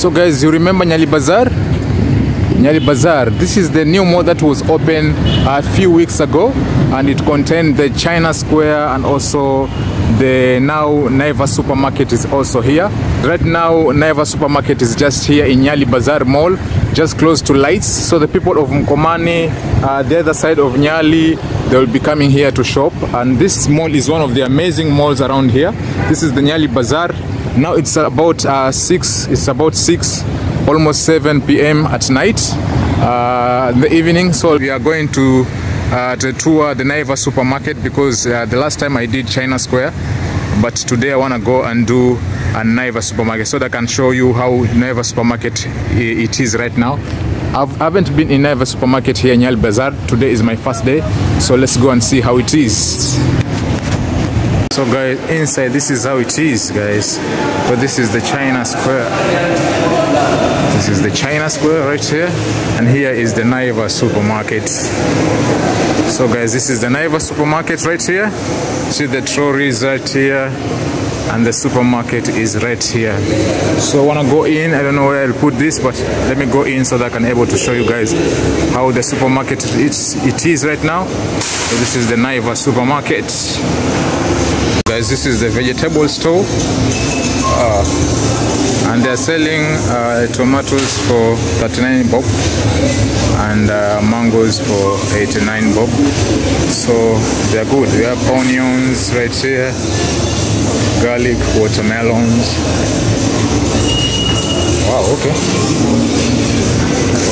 So guys, you remember Nyali Bazaar? Nyali Bazaar. This is the new mall that was opened a few weeks ago and it contained the China Square and also the now Naiva supermarket is also here. Right now Naiva supermarket is just here in Nyali Bazaar Mall, just close to lights. So the people of Mkomani, uh, the other side of Nyali, they will be coming here to shop and this mall is one of the amazing malls around here. This is the Nyali Bazaar. Now it's about uh, 6, it's about 6 almost 7 p.m. at night uh, in the evening. So we are going to, uh, to tour the Naiva supermarket because uh, the last time I did China Square but today I want to go and do a Naiva supermarket so that I can show you how Naiva supermarket it is right now. I've, I haven't been in Naiva supermarket here in Yal Bazaar today is my first day so let's go and see how it is so guys inside this is how it is guys. But this is the China Square. This is the China Square right here. And here is the Naivas supermarket. So guys this is the Naivas supermarket right here. See the trolleys right here? And the supermarket is right here. So I want to go in. I don't know where I'll put this but let me go in so that I can able to show you guys how the supermarket is, it is right now. So this is the Naivas supermarket guys this is the vegetable store. Uh, and they're selling uh, tomatoes for 39 bob and uh, mangoes for 89 bob. So they're good. We have onions right here garlic watermelons. Wow okay.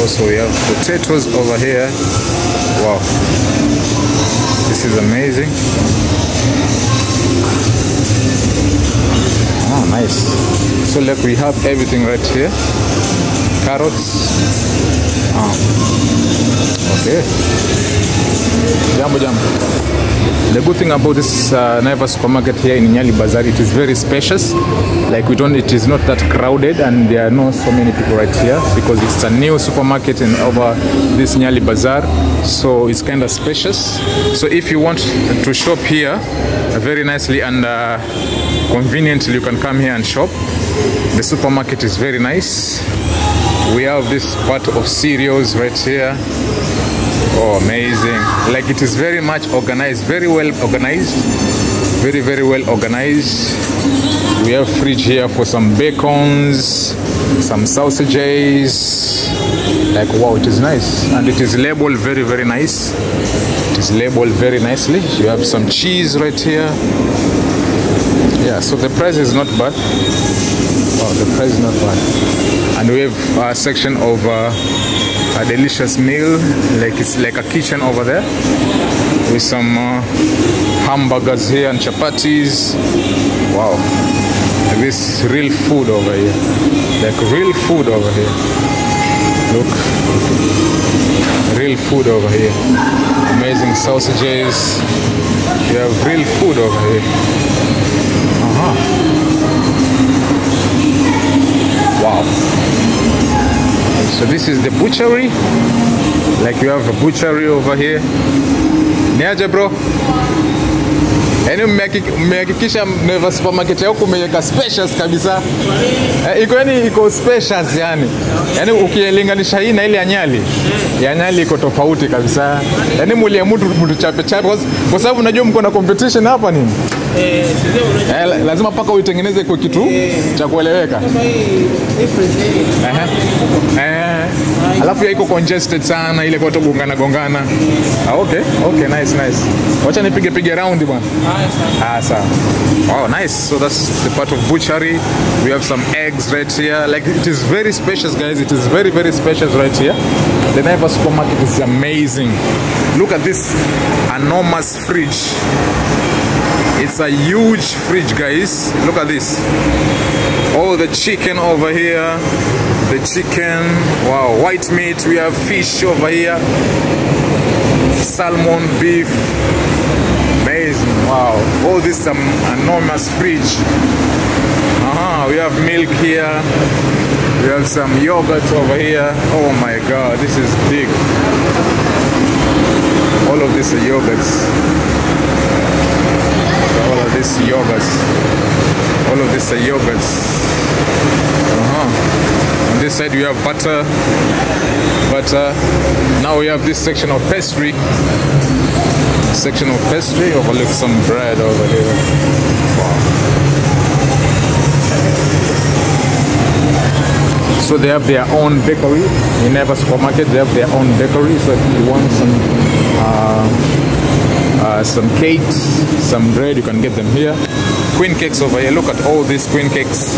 Also we have potatoes over here. Wow. This is amazing nice. So like we have everything right here. Carrots. Ah. Okay. Jambo jambo. The good thing about this uh, supermarket here in Nyali Bazaar, it is very spacious. Like we don't, it is not that crowded, and there are not so many people right here because it's a new supermarket in over this Nyali Bazaar, so it's kind of spacious. So if you want to shop here very nicely and uh, conveniently, you can come here and shop. The supermarket is very nice. We have this part of cereals right here. Oh, amazing. Like it is very much organized, very well organized. Very, very well organized. We have fridge here for some bacons, some sausages. Like, wow, it is nice. And it is labeled very, very nice. It is labeled very nicely. You have some cheese right here. Yeah, so the price is not bad. Oh, the price is not bad. And we have a section of uh, a delicious meal, like it's like a kitchen over there, with some uh, hamburgers here and chapatis. Wow, this real food over here, like real food over here. Look, real food over here. Amazing sausages. You have real food over here. Wow. So this is the butchery. Like you have a butchery over here. Niaje bro? Yaani mmehakikisha mmeva supermarket yako umeweka specials kabisa. Eh, iko yani iko specials yani. Yaani ukilinganisha hii na ile ya Nyali. Ya Nyali iko tofauti kabisa. Yaani chape chape kwa sababu unajua mko na competition hapa nini? Eh, Eh, lazima paka uitengeneze kwa kitu eh, cha kueleweka. Eh. Alafu ya iko congested sana ile kwa gongana gongana. Ah, okay. Okay, nice nice. Wacha nipige pige round bwana. Ah, sawa. Wow, nice. So that's the part of butchery. We have some eggs right here. Like it is very spacious, guys. It is very, very spacious right here. The Naivas supermarket is amazing. Look at this enormous fridge. It's a huge fridge, guys. Look at this. Oh, the chicken over here. The chicken. Wow, white meat. We have fish over here. Salmon, beef. Amazing. Wow. Oh, this is some enormous fridge. Uh-huh. We have milk here. We have some yogurt over here. Oh my god, this is big. All of these are yogurts. These yogurts. All of these are yogurts. Uh-huh. this side we have butter, butter. Now we have this section of pastry. Section of pastry. Overlook some bread over here. So they have their own bakery in every supermarket. They have their own bakery. So if you want some uh, uh, some cakes, some bread, you can get them here. Queen cakes over here. Look at all these queen cakes.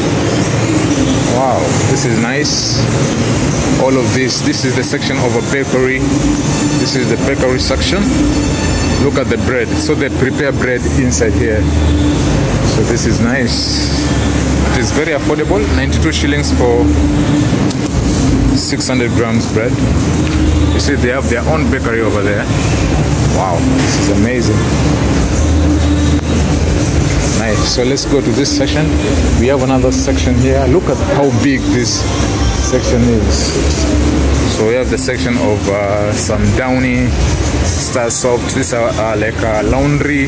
Wow, this is nice. All of this. This is the section of a bakery. This is the bakery section. Look at the bread. So they prepare bread inside here. So this is nice. It is very affordable. 92 shillings for 600 grams bread. You see, they have their own bakery over there. Wow, this is amazing. Nice. So let's go to this section. We have another section here. Look at how big this section is. So we have the section of uh, some Downy Sta-Soft. These are uh, like a laundry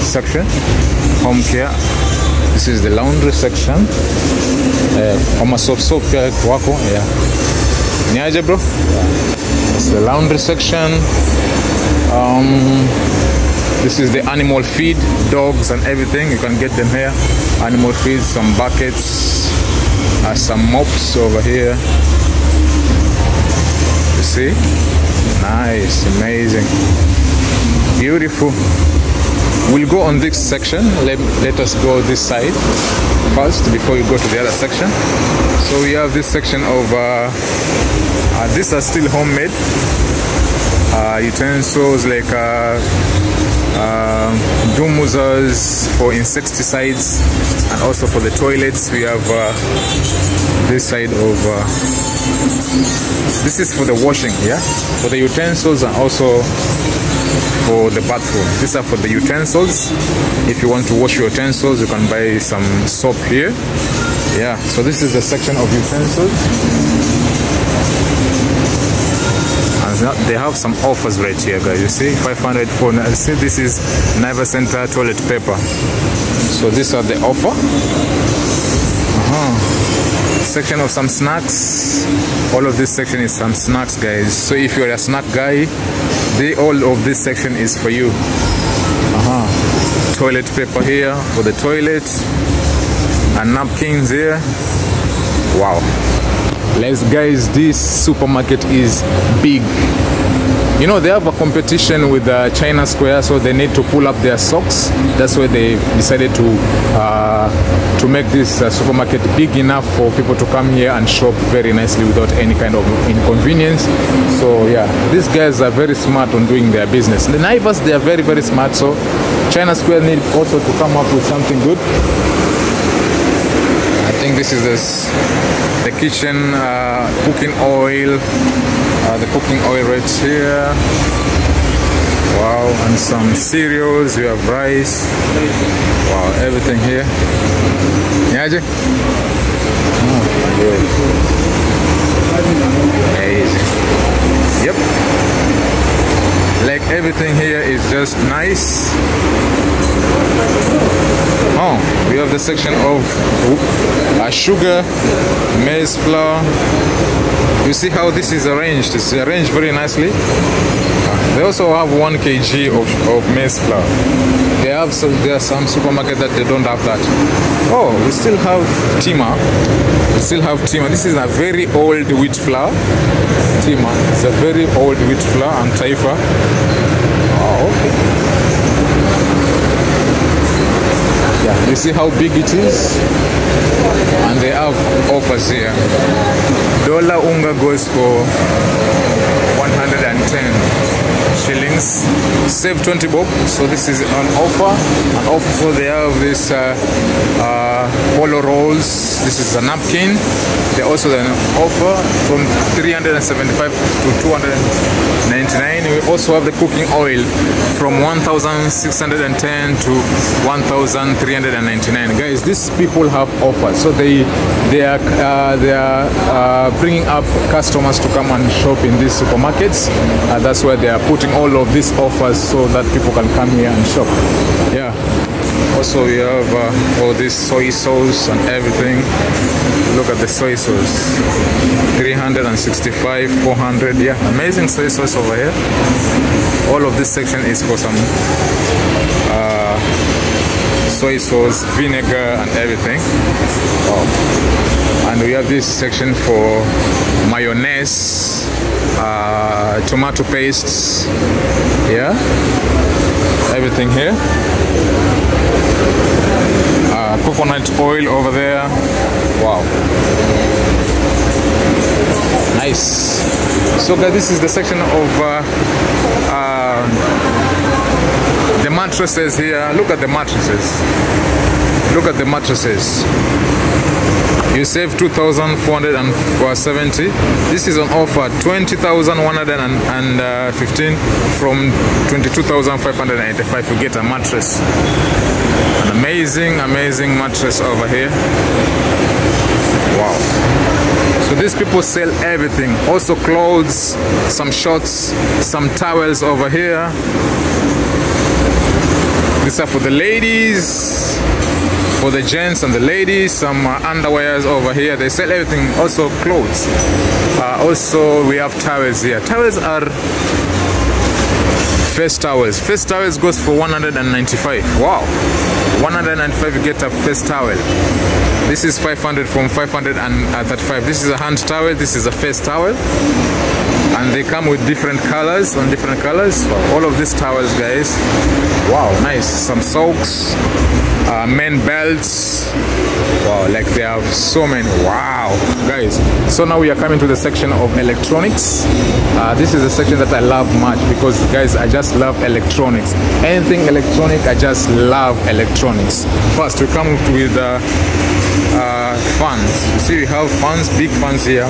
section. Home care. This is the laundry section. Uh, kama soap soap wako. Yeah. Niaje bro? It's the laundry section. Um, this is the animal feed, dogs and everything. You can get them here. Animal feed, some buckets, uh, some mops over here. You see? Nice, amazing, beautiful. We'll go on this section. Let, let us go this side first before we go to the other section. So we have this section of, uh, uh, these are still homemade uh, utensils like uh, uh, for insecticides and also for the toilets we have uh, this side of uh, this is for the washing yeah? For the utensils and also for the bathroom. These are for the utensils. If you want to wash your utensils you can buy some soap here. Yeah so this is the section of utensils they have some offers right here guys. You see 500 for see this is Naivas Center toilet paper. So these are the offer. Uh-huh. section of some snacks. All of this section is some snacks guys. So if you're a snack guy they all of this section is for you. Uh-huh. toilet paper here for the toilet. And napkins here. Wow Guys, this supermarket is big. You know, they have a competition with uh, China Square, so they need to pull up their socks. That's why they decided to uh, to make this uh, supermarket big enough for people to come here and shop very nicely without any kind of inconvenience. So yeah, these guys are very smart on doing their business. The Naivas, they are very very smart. So China Square need also to come up with something good. I think this is this the kitchen uh, cooking oil uh, the cooking oil right here. Wow and some cereals we have rice. Wow everything here? Oh, amazing. Yep like everything here is just nice Oh, we have the section of uh, sugar, maize flour. You see how this is arranged? It's arranged very nicely. They also have one kg of, of maize flour. Have some, there are some supermarkets that they don't have that. Oh, we still have Tima. We still have Tima. This is a very old wheat flour. Tima. It's a very old wheat flour and Taifa. Oh, okay. Yeah, you see how big it is? And they have offers here. Dollar unga goes for 110 shillings. Save 20 bob. So this is an offer. And also they have this uh, uh, polo rolls. This is a napkin. They also an offer from 375 to 299. We also have the cooking oil from 1,610 to 1,399. Guys, these people have offers, so they they are uh, they are uh, bringing up customers to come and shop in these supermarkets. that's where they are putting all of these offers so that people can come here and shop. Yeah. Also, we have uh, all this soy sauce and everything. Look at the soy sauce 365, 400. Yeah, amazing soy sauce over here. All of this section is for some uh, soy sauce, vinegar, and everything. Wow. And we have this section for mayonnaise, uh, tomato pastes. Yeah, everything here. Uh, coconut oil over there. Wow. Nice. So guys, this is the section of uh, uh, the mattresses here. Look at the mattresses. Look at the mattresses. You save 2,470. This is on offer 20,115 from 22,585. You get a mattress. An amazing, amazing mattress over here. Wow. So these people sell everything. Also clothes, some shorts, some towels over here. These are for the ladies, for the gents and the ladies. Some uh, underwears over here. They sell everything. Also clothes. Uh, also we have towels here. Towels are face towels. Face towels goes for 195. Wow. 195 you get a face towel. This is 500 from 535. This is a hand towel. This is a face towel. And they come with different colors on different colors. All of these towels, guys. Wow, nice. Some socks, uh, men belts. Wow, like they have so many. Wow, guys. So now we are coming to the section of electronics. Uh, this is a section that I love much because, guys, I just love electronics. Anything electronic, I just love electronics. First, we come with uh, uh, fans. You see, we have fans, big fans here.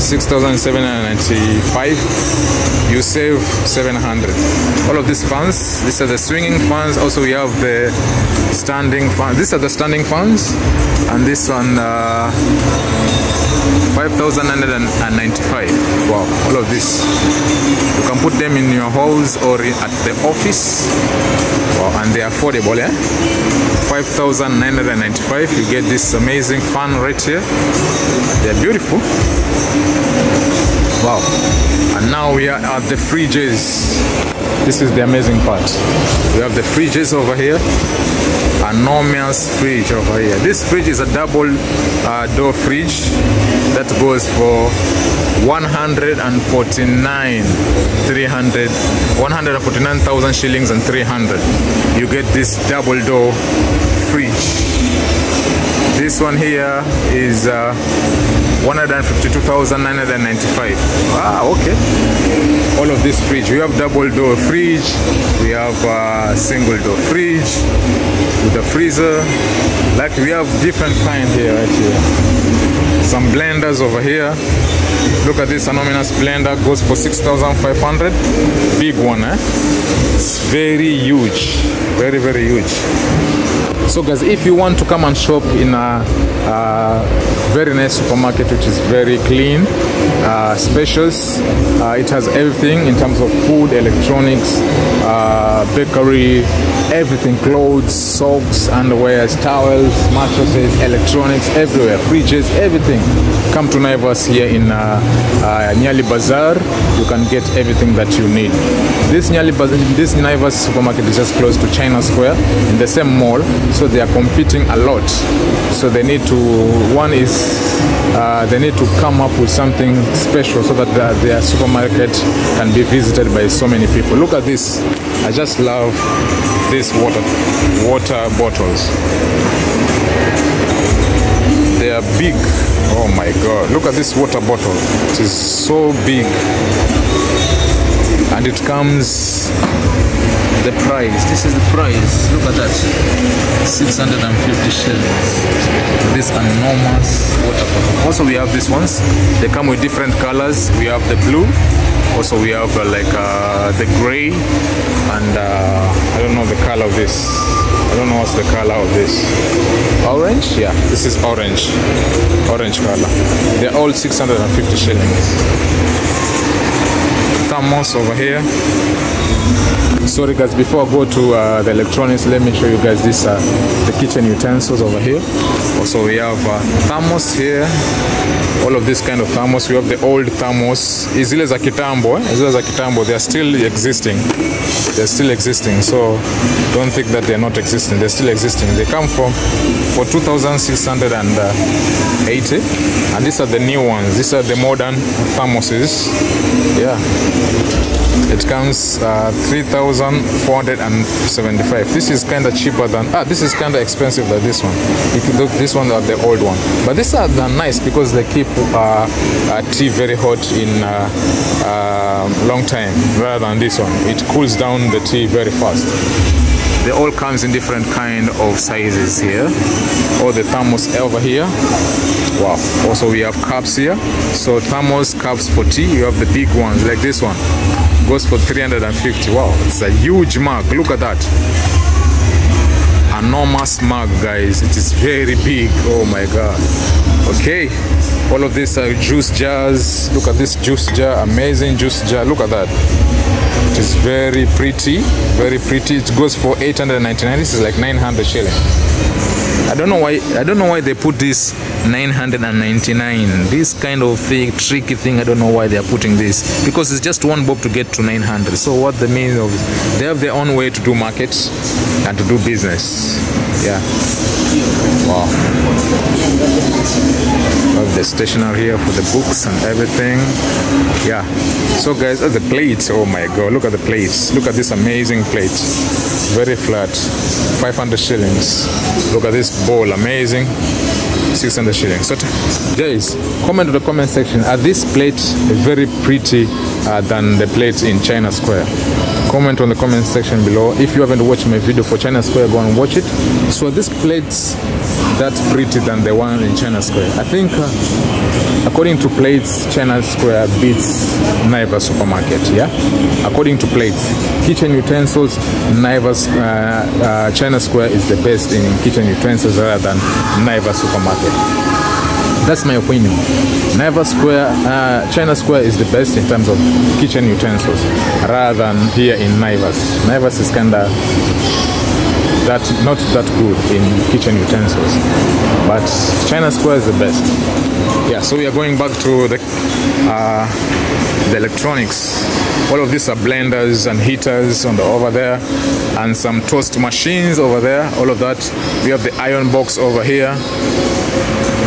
6,795 you save 700 all of these fans these are the swinging fans also we have the standing fans these are the standing fans and this one uh, 5,995 wow all of this. You can put them in your house or at the office. Wow. And they are affordable eh 5,995 you get this amazing fan right here. They're beautiful wow. And now we are at the fridges. This is the amazing part. We have the fridges over here. Enormous fridge over here. This fridge is a double uh, door fridge that goes for 149 300 149,000 shillings and 300 you get this double door fridge. This one here is uh, 152,995 ah okay. All of this fridge. We have double door fridge. We have single door fridge with a freezer. Like we have different kind here right here. Some blenders over here. Look at this anonymous blender. Goes for 6,500 big one eh? It's very huge. Very very huge so guys if you want to come and shop in a, a very nice supermarket which is very clean uh, spacious uh, it has everything in terms of food electronics uh, bakery everything clothes socks underwears towels mattresses electronics everywhere fridges everything. Come to Naivas here in uh, uh, Nyali Bazaar you can get everything that you need. This Nyali Bazaar, this Naivas supermarket is just close to China Square in the same mall so they are competing a lot. So they need to one is uh, they need to come up with something special so that the, their supermarket can be visited by so many people. Look at this. I just love these water water bottles. They are big. Oh my god. Look at this water bottle. It is so big. And it comes the price. This is the price. Look at that. 650 shillings. This enormous water bottle. Also we have these ones. They come with different colors. We have the blue also we have uh, like uh, the gray and uh, I don't know the color of this. I don't know what's the color of this. Orange? Yeah this is orange. Orange color. They're all 650 shillings. Thermos over here sorry guys before i go to uh, the electronics let me show you guys this uh, the kitchen utensils over here. Also we have uh, thermos here. All of this kind of thermos. We have the old thermos. Zile za kitambo eh? zile za kitambo they are still existing. They're still existing. So don't think that they're not existing. They're still existing. They come from for 2680 and these are the new ones. These are the modern thermoses. Yeah it comes uh, 3475 this is kind of cheaper than ah this is kind of expensive than this one. If you look this one are the old one. But these are they're nice because they keep uh, uh, tea very hot in uh, uh, long time rather than this one. It cools down the tea very fast. They all comes in different kind of sizes here. All the thermos over here. Wow. Also we have cups here. So thermos cups for tea. You have the big ones like this one goes for 350 wow it's a huge mug look at that. Enormous mug guys. It is very big. Oh my god. Okay. All of these are juice jars. Look at this juice jar. Amazing juice jar. Look at that. It is very pretty. Very pretty. It goes for 899 this is like 900 shilling I don't know why I don't know why they put this 999 this kind of thing tricky thing I don't know why they are putting this. Because it's just one bob to get to 900 so what the meaning of they have their own way to do market and to do business. Yeah. Wow. Have the stationer here for the books and everything. Yeah. So guys at the plates oh my god look at the plates. Look at this amazing plate very flat. 500 shillings. Look at this ball amazing. 600 shillings. So guys comment in the comment section. Are this plate very pretty uh, than the plates in china square? Comment on the comment section below. If you haven't watched my video for china square go and watch it. So this plates that's pretty than the one in china square i think uh, according to plates china square beats naivas supermarket yeah according to plates kitchen utensils naivas uh, uh, china square is the best in kitchen utensils rather than naivas supermarket that's my opinion. Naivas Square, uh, China Square is the best in terms of kitchen utensils, rather than here in Naivas. Naivas is kinda that not that good in kitchen utensils, but China Square is the best. Yeah, so we are going back to the uh, the electronics. All of these are blenders and heaters on the over there, and some toast machines over there. All of that. We have the iron box over here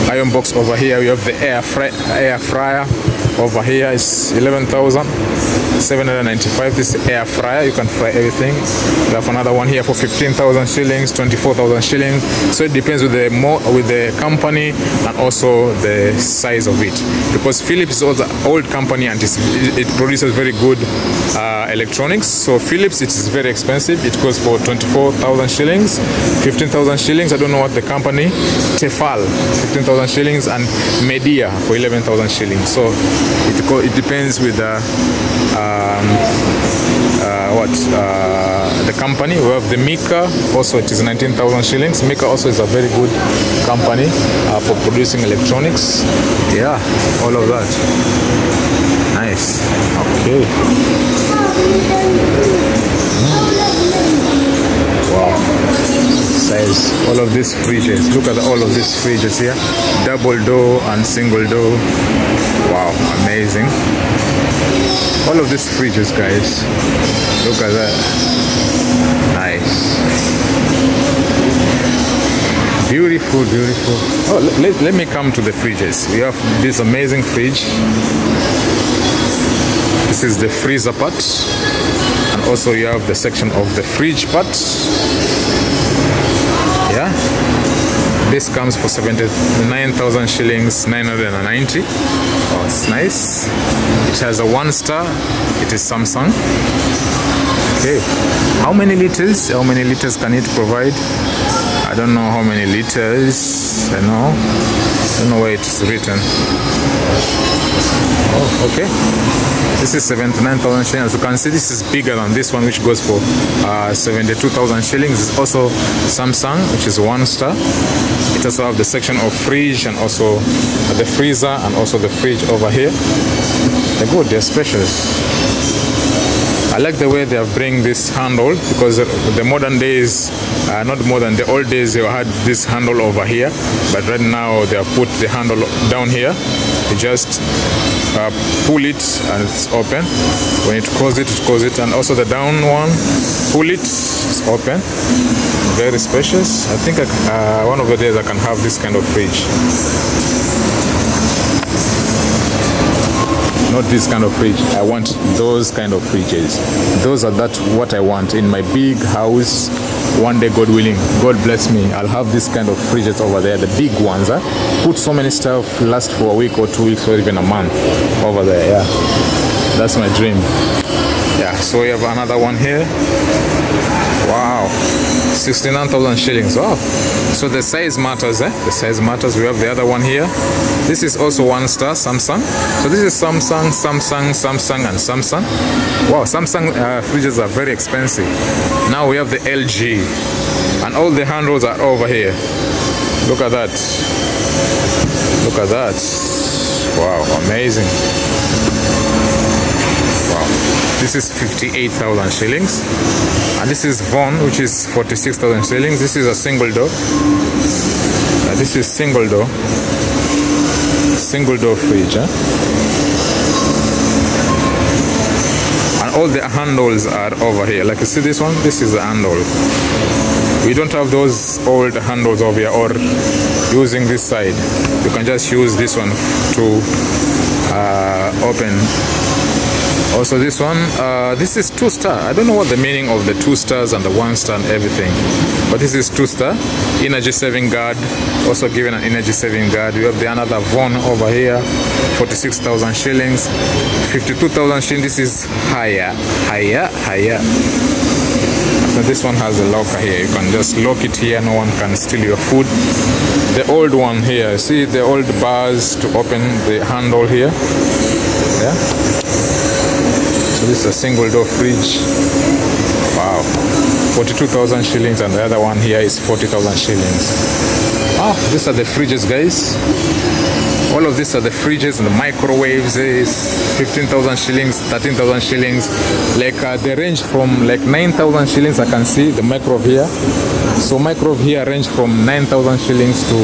iron box over here we have the air fry air fryer over here is 11,795 this air fryer you can fry everything. We have another one here for 15,000 shillings 24,000 shillings. So it depends with the more with the company and also the size of it. Because Philips is an old company and it produces very good uh, electronics. So Philips it is very expensive. It goes for 24,000 shillings 15,000 shillings. I don't know what the company Tefal 15,000 shillings and Midea for 11,000 shillings. So it, it depends with the um, uh, what uh, the company. We have the Mika also it is 19,000 shillings. Mika also is a very good company uh, for producing electronics. Yeah all of that. Nice. Okay wow size all of these fridges. Look at all of these fridges here. Double door and single door wow amazing. All of these fridges guys. Look at that. Nice. Beautiful beautiful. Oh let, let me come to the fridges. We have this amazing fridge. This is the freezer part also you have the section of the fridge part yeah. This comes for 79,000 shillings 990 oh it's nice. It has a one star. It is Samsung. Okay. How many liters? How many liters can it provide I don't know how many liters I know. I don't know where it's written. Oh okay. This is 79,000 shillings. You can see this is bigger than this one which goes for uh, 72,000 shillings. It's also Samsung which is one star. It also have the section of fridge and also the freezer and also the fridge over here. They're good they're specials I like the way they have bring this handle because the modern days, uh, not modern, the old days they had this handle over here, but right now they have put the handle down here. You just uh, pull it and it's open. When it closes it, it closes it, and also the down one, pull it, it's open. Very spacious. I think I, uh, one of the days I can have this kind of fridge. Not this kind of fridge. I want those kind of fridges. Those are that what I want in my big house. One day, God willing, God bless me, I'll have this kind of fridges over there, the big ones. Huh? Put so many stuff, last for a week or two weeks or even a month over there. Yeah, that's my dream. Yeah, so we have another one here. Wow, 69,000 shillings. Wow. So the size matters, eh? The size matters. We have the other one here. This is also one star, Samsung. So this is Samsung, Samsung, Samsung, and Samsung. Wow, Samsung uh, fridges are very expensive. Now we have the LG. And all the handles are over here. Look at that. Look at that. Wow, amazing. This is 58,000 shillings. And this is Von, which is 46,000 shillings. This is a single door. Uh, this is single door. Single door fridge. And all the handles are over here. Like you see this one? This is the handle. We don't have those old handles over here or using this side. You can just use this one to uh, open also this one uh, this is two star i don't know what the meaning of the two stars and the one star and everything but this is two star energy saving guard also given an energy saving guard. We have the another Von over here 46,000 shillings 52,000 shillings. This is higher higher higher. So this one has a locker here. You can just lock it here. No one can steal your food. The old one here. See the old bars to open the handle here? Yeah so this is a single door fridge. Wow. 42,000 shillings and the other one here is 40,000 shillings. Ah, these are the fridges guys. All of these are the fridges and the microwaves is 15,000 shillings, 13,000 shillings. Like uh, they range from like 9,000 shillings I can see the microwave here. So microwave here range from 9,000 shillings to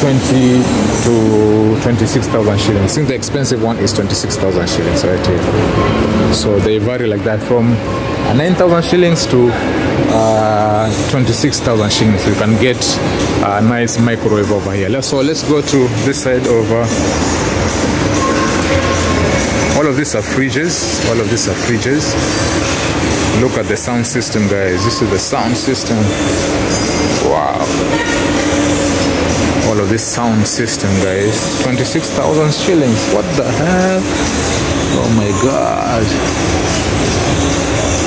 20 to 26,000 shillings. Think the expensive one is 26,000 shillings right here. So they vary like that from 9,000 shillings to uh, 26,000 shillings. You can get a nice microwave over here. So let's go to this side over. All of these are fridges. All of these are fridges. Look at the sound system, guys. This is the sound system. Wow all of this sound system guys 26,000 shillings what the hell oh my god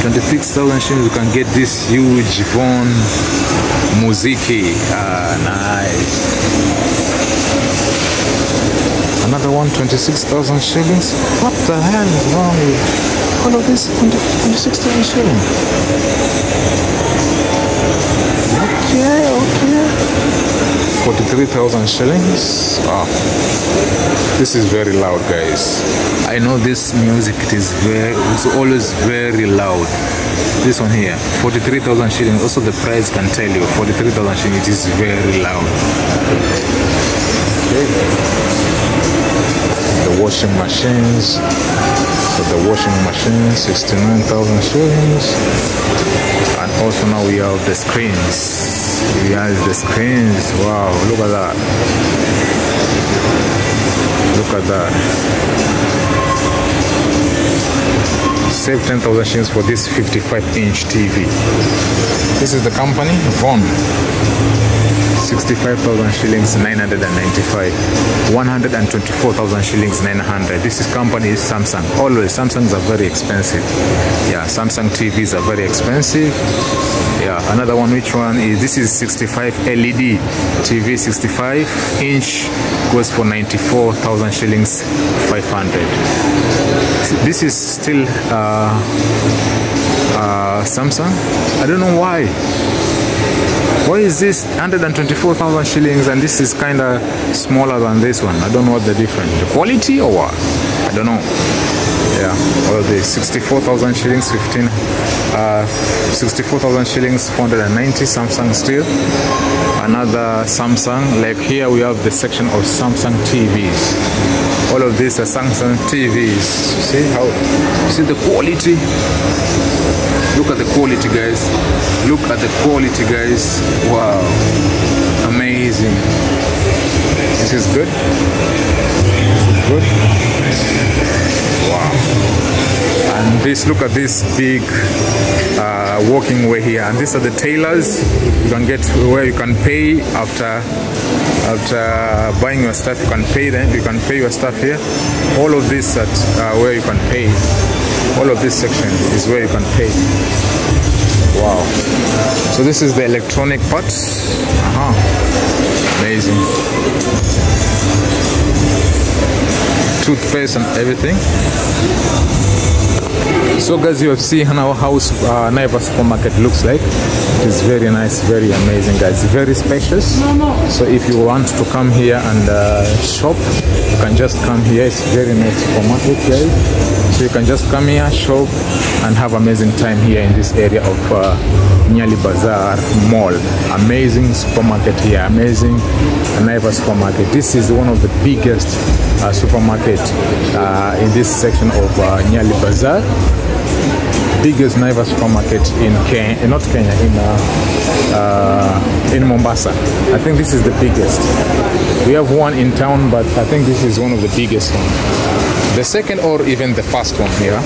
26,000 shillings you can get this huge Von Muziki. Ah nice. Another one 26,000 shillings? What the hell is wrong with all of this 26,000 shillings? Okay okay 43,000 shillings. Wow. This is very loud, guys. I know this music, it is very, it's always very loud. This one here, 43,000 shillings. Also, the price can tell you 43,000 shillings, it is very loud. Okay. The washing machines. So the washing machine, 69,000 shillings. Also now we have the screens. We have the screens. Wow look at that. Look at that. Save 10,000 shillings for this 55 inch TV this is the company Von 65,000 shillings 995 124,000 shillings 900 this is company is Samsung. Always Samsungs are very expensive. Yeah Samsung TVs are very expensive. Yeah another one which one is this is 65 LED TV 65 inch goes for 94,000 shillings 500 this is still uh, uh, Samsung. I don't know why why is this 124,000 shillings and this is kind of smaller than this one? I don't know what the difference. The quality or what? I don't know. Yeah, all of this 64,000 shillings, 15, uh, 64,000 shillings, 490 Samsung still. Another Samsung, like here we have the section of Samsung TVs. All of these are Samsung TVs. See how, see the quality? Look at the quality, guys. Look at the quality, guys. Wow, amazing. This is good. This is good. Wow. And this, look at this big uh, walking way here. And these are the tailors. You can get where you can pay after after buying your stuff. You can pay them. You can pay your stuff here. All of this at uh, where you can pay. All of this section is where you can pay. Wow. So this is the electronic parts. Uh-huh. Amazing. Toothpaste and everything. So guys, you have seen how house uh, Naivas supermarket looks like. It is very nice, very amazing guys, very spacious. So if you want to come here and uh, shop, you can just come here. It's very nice supermarket guys. So you can just come here, shop and have amazing time here in this area of uh, Nyali Bazaar Mall. Amazing supermarket here, amazing Naivas supermarket. This is one of the biggest uh, supermarket uh, in this section of uh, Nyali Bazaar biggest Naivas supermarket in Kenya, not Kenya, in uh, uh, in Mombasa. I think this is the biggest. We have one in town, but I think this is one of the biggest one. The second or even the first one here.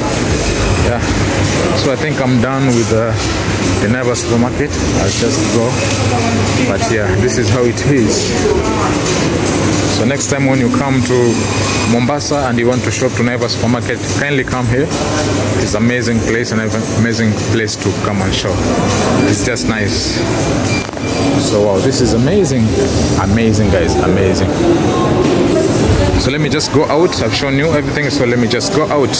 Yeah. So I think I'm done with the, the Naivas supermarket. I'll just go. But yeah, this is how it is. So next time when you come to Mombasa and you want to shop to Naiva supermarket, kindly come here. It's amazing place and amazing place to come and shop. It's just nice. So wow, this is amazing. Amazing guys, amazing. So let me just go out. I've shown you everything, so let me just go out